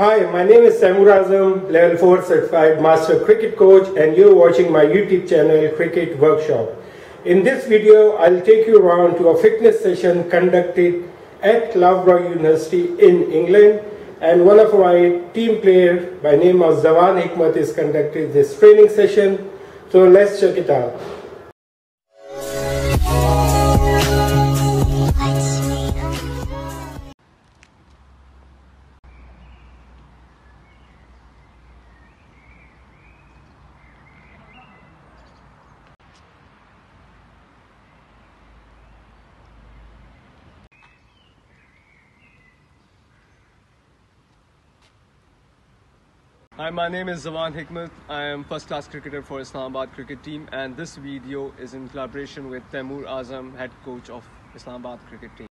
Hi, my name is Taimur Azam, level 4 certified master cricket coach and you're watching my YouTube channel Cricket Workshop. In this video, I'll take you around to a fitness session conducted at Loughborough University in England and one of my team players by name of Zawan Hikmat is conducting this training session. So let's check it out. Hi, my name is Zawan Hikmat. I am first class cricketer for Islamabad cricket team and this video is in collaboration with Taimur Azam, head coach of Islamabad cricket team.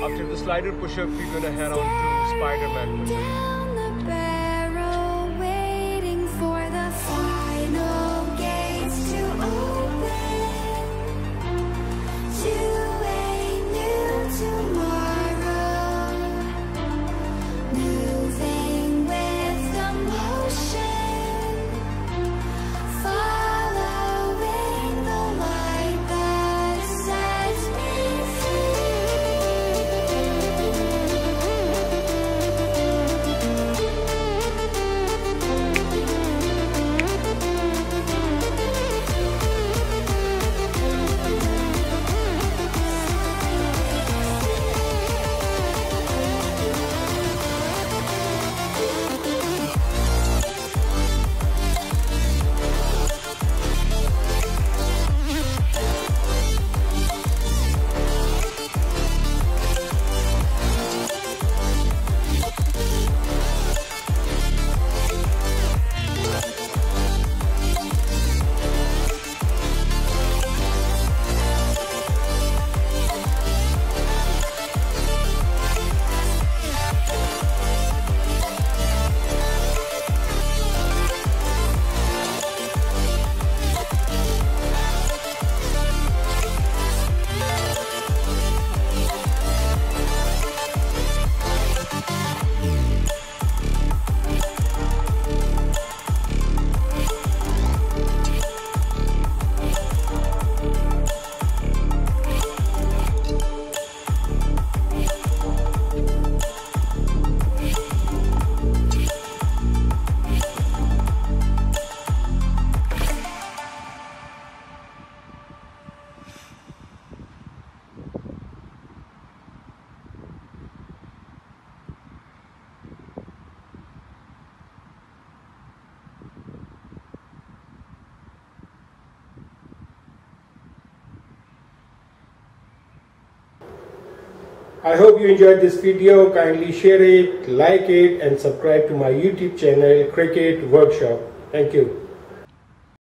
After the slider push-up, we're gonna head on to Spider-Man. I hope you enjoyed this video. Kindly share it, like it and subscribe to my YouTube channel Cricket Workshop. Thank you.